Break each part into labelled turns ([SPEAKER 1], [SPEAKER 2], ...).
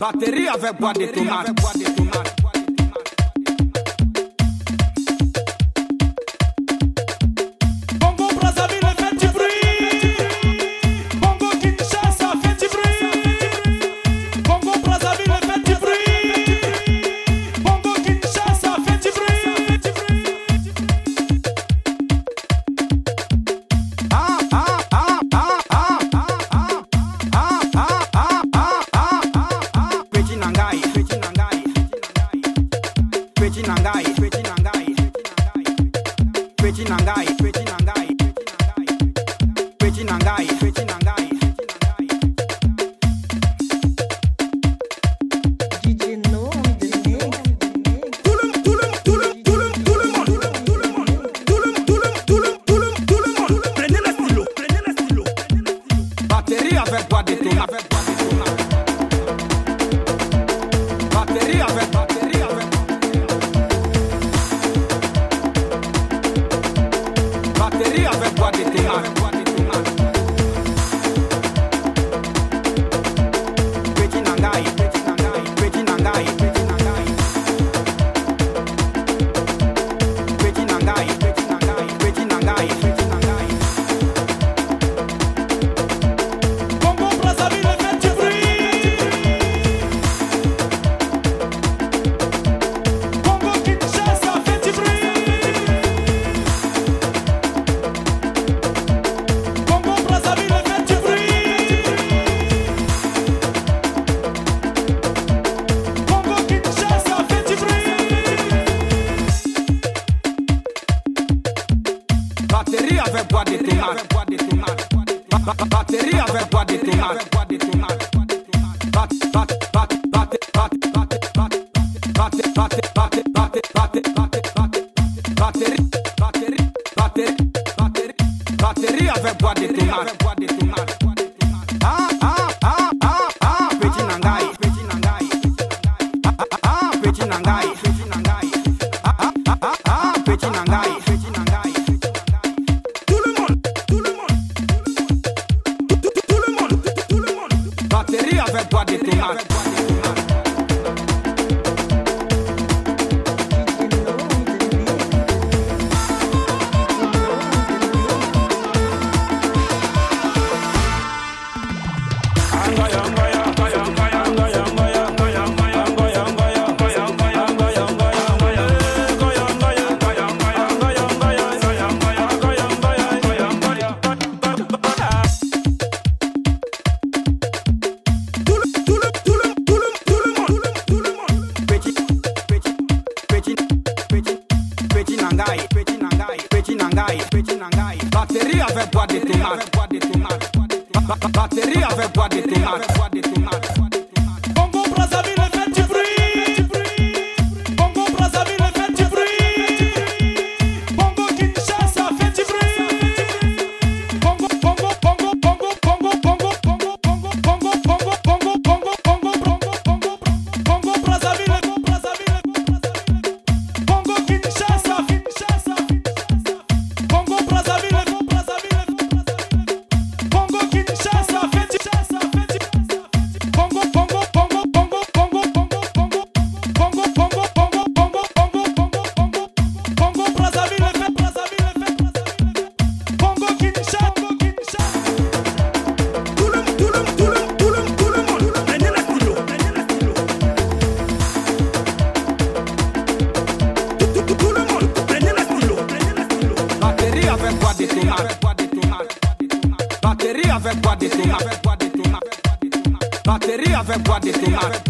[SPEAKER 1] Batterie avec bois de tomate. what they think. avec bois de tomates. Batterie avec bois de
[SPEAKER 2] tomates.
[SPEAKER 1] Batterie avec bois de tomates. Ah, ah, ah, ah, ah, petit nangai. Ah, ah, petit nangai. Ah, ah, ah, petit nangai. Ah, ah, ah, bateria avec toi détonante. nangai, petit nangai, petit nangai, petit nangai. Batterie avec bois de tomates, batterie avec bois de tomates, bois de tomates. Batterie avec bois de tomate. Batterie avec bois de tomate.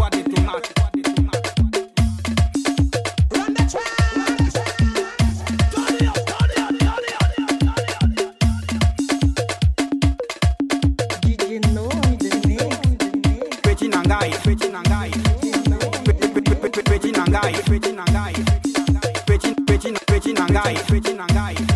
[SPEAKER 1] Petit nangai, petit nangai, petit nangai, petit.